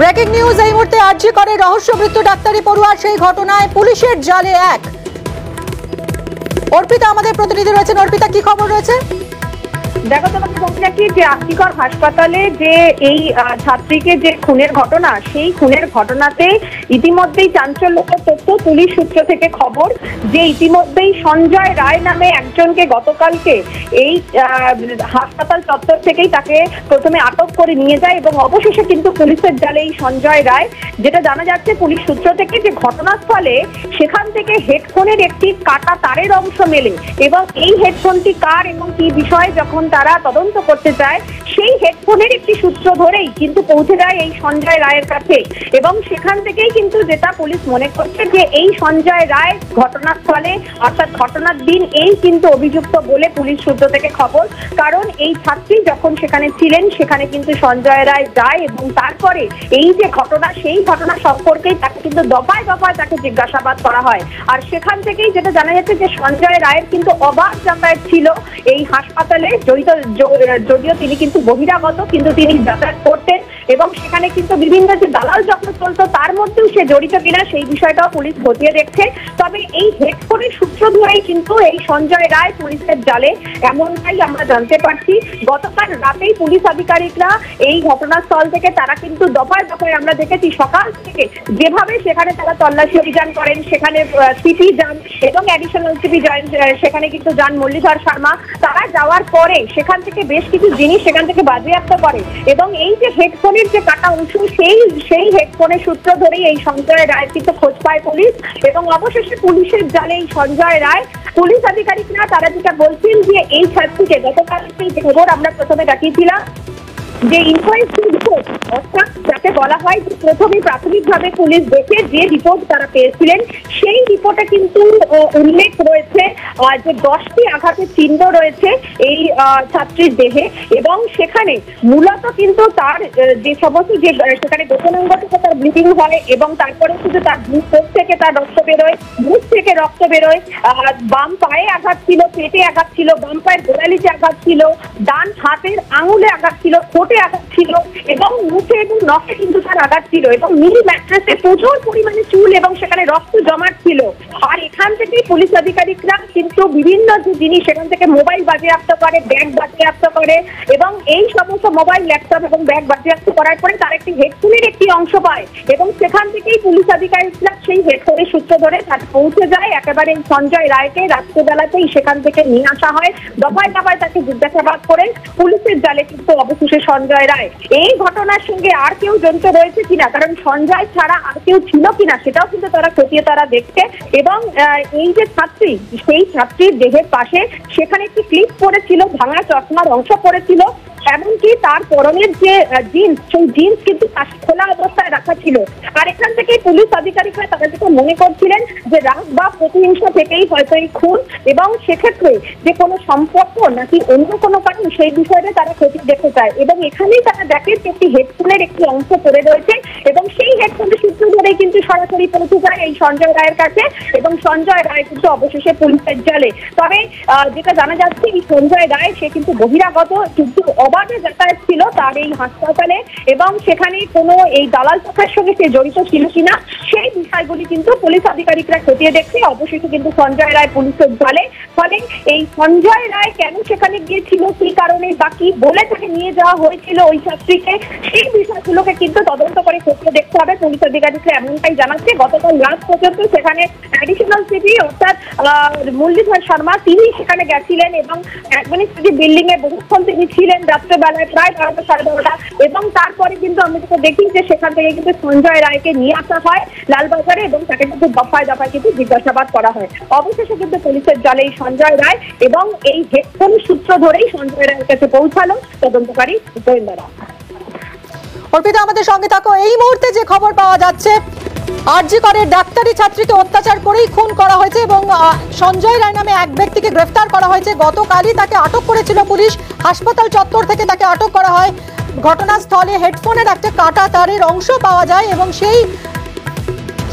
Breaking news এই মুহূর্তে আরজি করে রহস্যবৃত্ত ডাক্তারি পড়ুয়ার সেই ঘটনায় পুলিশের জালে এক। অর্পিতা, আমাদের প্রতিনিধি রয়েছেন। অর্পিতা, কি খবর রয়েছে? দেখো, তোমাকে বলছি নাকি যে আস্তিকর হাসপাতালে যে এই ছাত্রীকে যে খুনের ঘটনা, সেই খুনের ঘটনাতে ইতিমধ্যেই চাঞ্চল্যকর তথ্য পুলিশ সূত্র থেকে খবর যে ইতিমধ্যেই সঞ্জয় রায় নামে একজনকে গতকালকে এই হাসপাতাল চত্বর থেকেই তাকে প্রথমে আটক করে নিয়ে যায় এবং অবশেষে কিন্তু পুলিশের জালে এই সঞ্জয় রায়, যেটা জানা যাচ্ছে পুলিশ সূত্র থেকে যে ঘটনাস্থলে সেখান থেকে হেডফোনের একটি কাটা তারের অংশ মেলে এবং এই হেডফোনটি কার এবং কি বিষয়ে যখন তারা তদন্ত করতে চায়, সেই হেডফোনের একটি সূত্র ধরেই কিন্তু পৌঁছে যায় এই সঞ্জয় রায়ের কাছে এবং সেখান থেকেই কিন্তু যেটা পুলিশ মনে করছে যে এই সঞ্জয় রায় ঘটনাস্থলে, অর্থাৎ ঘটনার দিন এই কিন্তু অভিযুক্ত বলে পুলিশ সূত্র থেকে খবর। কারণ এই ছাত্রী যখন সেখানে ছিলেন, সেখানে কিন্তু সঞ্জয় রায় যায় এবং তারপরে এই যে ঘটনা, সেই ঘটনা সম্পর্কেই তাকে কিন্তু দফায় দফায় তাকে জিজ্ঞাসাবাদ করা হয়। আর সেখান থেকেই যেটা জানা যাচ্ছে যে সঞ্জয় রায়ের কিন্তু অবাধ যাতায়াত ছিল এই হাসপাতালে জড়িত যদিও তিনি কিন্তু বহিরাগত, কিন্তু তিনি যাতায়াত করতেন। এবং সেখানে কিন্তু বিভিন্ন যে দালাল চক্র চলতো, তার মধ্যেও সে জড়িত কিনা সেই বিষয়টাও পুলিশ খতিয়ে দেখছে। তবে এই হেডফোনের সূত্র ধরেই কিন্তু এই সঞ্জয় রায় পুলিশের জালে, এমনটাই আমরা জানতে পারছি। গতকাল রাতেই পুলিশ আধিকারিকরা এই ঘটনাস্থল থেকে তারা কিন্তু দফায় দফায় আমরা দেখেছি, সকাল থেকে যেভাবে সেখানে তারা তল্লাশি অভিযান করেন, সেখানে সিপি যান এবং অ্যাডিশনাল সিপি যান সেখানে কিন্তু যান মুরলীধর শর্মা। তারা যাওয়ার পরে সেখান থেকে বেশ কিছু জিনিস সেখান থেকে বাজেয়াপ্ত করে। এবং এই যে হেডফোনের যে কাটা অংশ, সেই সেই হেডফোনের সূত্র ধরেই এই সঞ্জয় রায় কিন্তু খোঁজ পায় পুলিশ এবং অবশেষে পুলিশের জালে এই সঞ্জয় রায়, পুলিশ আধিকারিকরা তারা যেটা বলছেন যে এই ছাত্রীকে গতকাল সেই খবর আমরা প্রথমে দেখিয়েছিলাম যে ইনকোয়েস্ট রিপোর্ট অর্থাৎ যাকে বলা হয় যে প্রথমে প্রাথমিকভাবে পুলিশ দেখে যে রিপোর্ট তারা পেয়েছিলেন, সেই রিপোর্টে কিন্তু উল্লেখ রয়েছে যে দশটি আঘাতের চিহ্ন রয়েছে এই ছাত্রীর দেহে এবং সেখানে মূলত কিন্তু তার যে সমস্ত যে সেখানে গোপনাঙ্গ থেকে তার ব্লিডিং হয় এবং তারপরে শুধু তার বুক থেকে তার রক্ত বেরোয়, মুখ থেকে রক্ত বেরোয় বাম পায়ে আঘাত ছিল, পেটে আঘাত ছিল, বাম পায়ের গোড়ালিতে আঘাত ছিল, ডান হাতের আঙুলে আঘাত ছিল, ঠোঁটে আঘাত ছিল এবং মুখে এবং নখে কিন্তু তার আঘাত ছিল এবং মিলি ম্যাট্রেসে প্রচুর পরিমাণে চুল এবং সেখানে রক্ত জমাট ছিল। আর এখান থেকেই পুলিশ আধিকারিকরা কিন্তু বিভিন্ন যে জিনিস, সেখান থেকে মোবাইল বাজেয়াপ্ত করে, ব্যাগ বাজেয়াপ্ত করে এবং এই সমস্ত মোবাইল, ল্যাপটপ এবং ব্যাগ বাজেয়াপ্ত করার পরে তার একটি হেডফোনের একটি অংশ পায় এবং সেখান থেকেই পুলিশ আধিকারিকরা সেই হেডফোনের সূত্র ধরে তার পৌঁছে যায়। একেবারে সঞ্জয় রায়কে রাত্রেবেলাতেই সেখান থেকে নিয়ে আসা হয়। দফায় দফায় তাকে জিজ্ঞাসাবাদ করে পুলিশের জালে কিন্তু অবশেষে সঞ্জয় রায়। এই ঘটনার সঙ্গে আর কেউ জড়িত রয়েছে কিনা? কারণ সঞ্জয় ছাড়া আর কেউ ছিল কিনা? সেটাও কিন্তু তারা খতিয়ে তারা দেখছে। এবং এই যে ছাত্রী, সেই ছাত্রীর দেহের পাশে সেখানে একটি ক্লিপ পড়েছিল, ভাঙা চশমার অংশ পড়েছিল, এমনকি তার পরনের যে জিন্স সেই জিন্স কিন্তু খোলা অবস্থায় রাখা ছিল। আর এখান থেকে পুলিশ আধিকারিকরা তারা যেটা মনে করছিলেন যে রাগ বা প্রতিহিংসা থেকেই হয়তো এই খুন, এবং সেক্ষেত্রে যে কোনো সম্পর্ক নাকি অন্য কোনো কারণ, সেই বিষয়টা তারা খতিয়ে দেখতে চায়। এবং এখানেই তারা দেখে যে একটি হেডফোনের একটি অংশ পড়ে রয়েছে, এবং সেই হেডফোনের সূত্র কিন্তু সরাসরি পৌঁছে যায় এই সঞ্জয় রায়ের কাছে এবং সঞ্জয় রায় কিন্তু অবশেষে পুলিশের জলে। তবে যেটা জানা যাচ্ছে, এই সঞ্জয় রায়, সে কিন্তু বহিরাগত, কিন্তু অবাধে যাতায়াত ছিল তার এই হাসপাতালে এবং সেখানে কোনো এই দালাল চক্রের সঙ্গে সে জড়িত ছিল কিনা, সেই বিষয়গুলি কিন্তু পুলিশ আধিকারিকরা খতিয়ে দেখছে। অবশেষে কিন্তু সঞ্জয় রায় পুলিশের জালে। ফলে এই সঞ্জয় রায় কেন সেখানে গিয়েছিল? কি কারণে বা কি বলে তাকে নিয়ে যাওয়া হয়েছিল ওই ছাত্রীকে সেই বিষয়গুলোকে কিন্তু তদন্ত করে খতিয়ে দেখতে হবে। পুলিশ আধিকারিকরা এমনটাই জানাচ্ছে। গতকাল রাত পর্যন্ত সেখানে অ্যাডিশনাল সিপি অর্থাৎ মুরলীধর শর্মা তিনি সেখানে গেছিলেন এবং অ্যাডমিনিস্ট্রেটিভ বিল্ডিং এ বহুক্ষণ তিনি ছিলেন রাত্রেবেলায়, প্রায় বারোটা সাড়ে বারোটা। এবং তারপরে কিন্তু আমরা যেটা দেখি যে সেখান থেকে কিন্তু সঞ্জয় রায়কে নিয়ে আসা হয়। লালবাজারে এবং তাকে কিন্তু দফায় দফায় কিন্তু জিজ্ঞাসাবাদ করা হয়। অবশেষে কিন্তু পুলিশের জালে এই সঞ্জয় রায় এবং এই হেডফোন সূত্র ধরেই সঞ্জয় রায়ের কাছে পৌঁছালো তদন্তকারী গোয়েন্দারা অর্পিতা, আমাদের সঙ্গে থাকো। এই মুহূর্তে যে খবর পাওয়া যাচ্ছে, আরজি করের ডাক্তারি ছাত্রীকে অত্যাচার করেই খুন করা হয়েছে এবং সঞ্জয় রায় নামে এক ব্যক্তিকে গ্রেফতার করা হয়েছে। গতকালই তাকে আটক করেছিল পুলিশ। হাসপাতাল চত্বর থেকে তাকে আটক করা হয়। ঘটনাস্থলে হেডফোনের একটা কাটা তারের অংশ পাওয়া যায় এবং সেই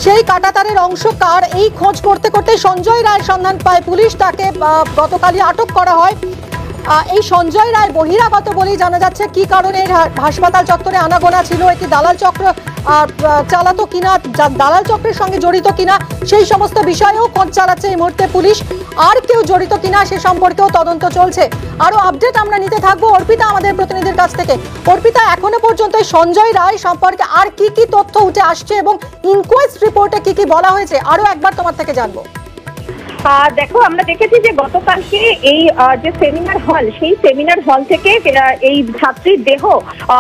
সেই কাটাতারের অংশ কার? এই খোঁজ করতে করতে সঞ্জয় রায়ের সন্ধান পায় পুলিশ, তাকে গতকালই আটক করা হয়। এই সঞ্জয় রায় বহিরাগত বলেই জানা যাচ্ছে কি কারণে হাসপাতাল চত্বরে আনাগোনা ছিল। একটি দালাল চক্র চালাতো কিনা দালাল চক্রের সঙ্গে জড়িত কিনা, সেই সমস্ত বিষয়েও খোঁজ চালাচ্ছে এই মুহূর্তে পুলিশ? আর কেউ জড়িত কিনা সে সম্পর্কেও তদন্ত চলছে। আরও আপডেট আমরা নিতে থাকব অর্পিতা আমাদের প্রতিনিধির কাছ থেকে। অর্পিতা, এখনও পর্যন্ত সঞ্জয় রায় সম্পর্কে আর কি কি তথ্য উঠে আসছে এবং ইনকোয়েস্ট রিপোর্টে কি কি বলা হয়েছে? আরও একবার তোমার থেকে জানব। দেখো, আমরা দেখেছি যে গতকালকে এই যে সেমিনার হল সেই সেমিনার হল থেকে এই ছাত্রীর দেহ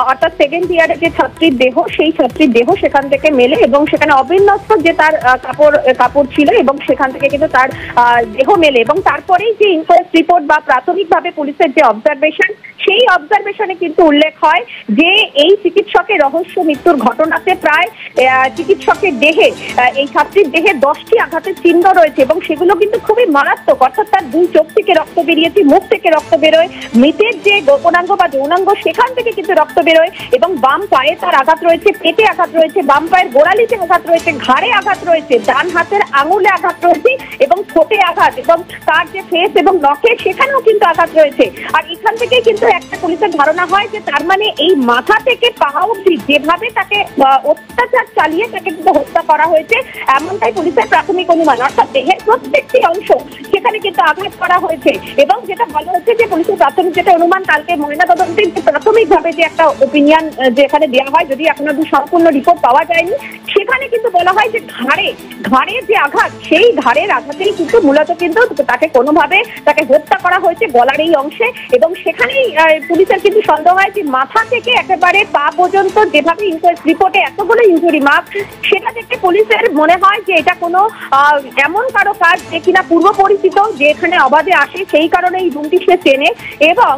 অর্থাৎ সেকেন্ড ইয়ারের যে ছাত্রীর দেহ, সেই ছাত্রীর দেহ সেখান থেকে মেলে এবং সেখানে অবিন্যস্ত যে তার কাপড় কাপড় ছিল এবং সেখান থেকে কিন্তু তার দেহ মেলে এবং তারপরেই যে ইনকোয়েস্ট রিপোর্ট বা প্রাথমিকভাবে পুলিশের যে অবজারভেশন সেই অবজারভেশনে কিন্তু উল্লেখ হয় যে এই চিকিৎসকের রহস্য মৃত্যুর ঘটনাতে প্রায় চিকিৎসকের দেহে এই ছাত্রীর দেহে দশটি আঘাতের চিহ্ন রয়েছে এবং সেগুলো কিন্তু খুবই মারাত্মক। অর্থাৎ তার দুই চোখ থেকে রক্ত বেরিয়েছে, মুখ থেকে রক্ত বেরোয়। মৃতের যে গোপনাঙ্গ বা যৌনাঙ্গ, সেখান থেকে কিন্তু রক্ত বেরোয় এবং বাম পায়ে তার আঘাত রয়েছে, পেটে আঘাত রয়েছে, বাম পায়ের গোড়ালিতে আঘাত রয়েছে, ঘাড়ে আঘাত রয়েছে, ডান হাতের আঙুলে আঘাত রয়েছে এবং ঠোঁটে আঘাত এবং তার যে ফেস এবং নখে সেখানেও কিন্তু আঘাত রয়েছে। আর এখান থেকেই কিন্তু একটা পুলিশের ধারণা হয় যে তার মানে এই মাথা থেকে পা অবধি যেভাবে তাকে অত্যাচার চালিয়ে তাকে কিন্তু হত্যা করা হয়েছে, এমনটাই পুলিশের প্রাথমিক অনুমান। অর্থাৎ দেহের প্রত্যেকটি অংশ সেখানে কিন্তু আঘাত করা হয়েছে। এবং যেটা বলা হচ্ছে যে পুলিশের প্রাথমিক যেটা অনুমান, কালকে ময়না তদন্তের যে প্রাথমিকভাবে যে একটা ওপিনিয়ন যে এখানে দেওয়া হয়, যদি এখনও সম্পূর্ণ রিপোর্ট পাওয়া যায়নি, সেখানে কিন্তু বলা হয় যে ঘাড়ে ঘাড়ের যে আঘাত, সেই ঘাড়ের আঘাতেই কিন্তু মূলত কিন্তু তাকে কোনোভাবে তাকে হত্যা করা হয়েছে গলার এই অংশে। এবং সেখানেই পুলিশের কিন্তু সন্দেহ হয় যে মাথা থেকে একেবারে পা পর্যন্ত যেভাবে ইনকোয়েস্ট রিপোর্টে এতগুলো ইঞ্জুরি মার্ক সেটা দেখে পুলিশের মনে হয় যে এটা কোনো এমন কারও কাজ যে কিনা পূর্ব পরিচিত যে এখানে অবাধে আসে, সেই কারণে এই রুমটি সে চেনে এবং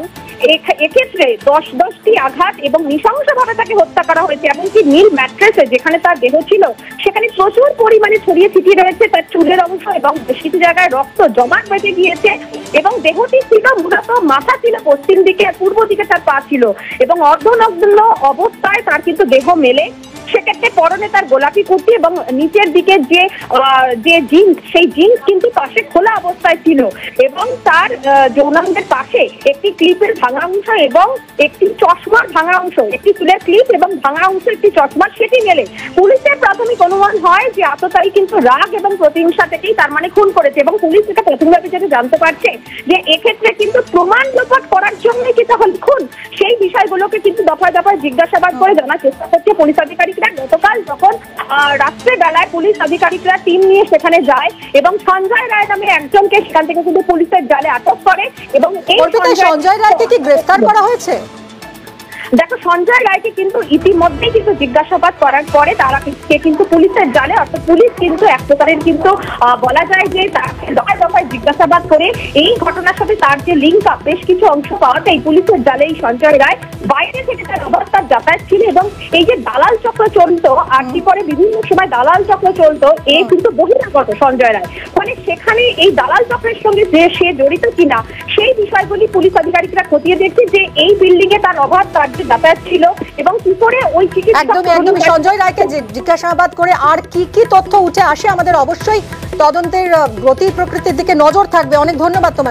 এক্ষেত্রে দশ, দশটি আঘাত এবং নৃশংসভাবে তাকে হত্যা করা হয়েছে, এমনকি নীল ম্যাট্রেসে যেখানে তার দেহ ছিল, সেখানে প্রচুর পরিমাণে ছড়িয়ে ছিটিয়ে রয়েছে, তার চুলের অংশ এবং বেশ কিছু জায়গায় রক্ত জমাট বেঁধে গিয়েছে এবং দেহটি ছিল মূলত মাথা ছিল পশ্চিম দিকে, পূর্ব দিকে তার পা ছিল এবং অর্ধনগ্ন অবস্থায় তার কিন্তু দেহ মেলে। সেক্ষেত্রে পরনে তার গোলাপি কুর্তি এবং নিচের দিকে যে যে জিন্স, সেই জিন্স কিন্তু পাশে খোলা অবস্থায় ছিল এবং তার যৌনাঙ্গের পাশে একটি ক্লিপের ভাঙা অংশ এবং একটি চশমার ভাঙা অংশ, একটি চুলের ক্লিপ এবং ভাঙা অংশ একটি চশমা সেটি মেলে। পুলিশের প্রাথমিক অনুমান হয় যে আততায়ী কিন্তু রাগ এবং প্রতিহিংসা থেকেই তার মানে খুন করেছে এবং পুলিশ এটা প্রাথমিকভাবে যেটা জানতে পারছে যে এক্ষেত্রে কিন্তু প্রমাণ লোপাট করার জন্য কি তাহলে খুন? সেই বিষয়গুলোকে কিন্তু দফায় দফায় জিজ্ঞাসাবাদ করে জানার চেষ্টা করছে পুলিশ আধিকারিকরা। গতকাল যখন আহ, রাত্রে বেলায় পুলিশ আধিকারিকরা টিম নিয়ে সেখানে যায় এবং সঞ্জয় রায় নামে একজনকে সেখান থেকে কিন্তু পুলিশের জালে আটক করে এবং এই সঞ্জয় রায়কে কি গ্রেফতার করা হয়েছে? দেখো সঞ্জয় রায়কে কিন্তু ইতিমধ্যেই কিন্তু জিজ্ঞাসাবাদ করার পরে তারা কিন্তু পুলিশের জালে অর্থাৎ পুলিশ কিন্তু এক প্রকারের কিন্তু বলা যায় যে তাকে দফায় দফায় জিজ্ঞাসাবাদ করে এই ঘটনার সাথে তার যে লিঙ্ক আপ বেশ কিছু অংশ পাওয়া যায় পুলিশের জালে এই সঞ্জয় রায় বাইরে থেকে তার অবস্থার যাতায়াত ছিল এবং এই যে দালাল চক্র চলতো আর কি পরে বিভিন্ন সময় দালাল চক্র চলতো এ কিন্তু বহিরাগত সঞ্জয় রায়। মানে সেখানে এই দালাল চক্রের সঙ্গে যে সে জড়িত কিনা সেই বিষয়গুলি পুলিশ আধিকারিকরা খতিয়ে দেখছে যে এই বিল্ডিং এ তার অভাব তার যে যাতায়াত ছিল এবং কি করে ওই চিকিৎসা একদমই সঞ্জয় রায়কে জিজ্ঞাসাবাদ করে আর কি কি তথ্য উঠে আসে আমাদের অবশ্যই তদন্তের গতির গতি প্রকৃতির দিকে নজর থাকবে। অনেক ধন্যবাদ তোমার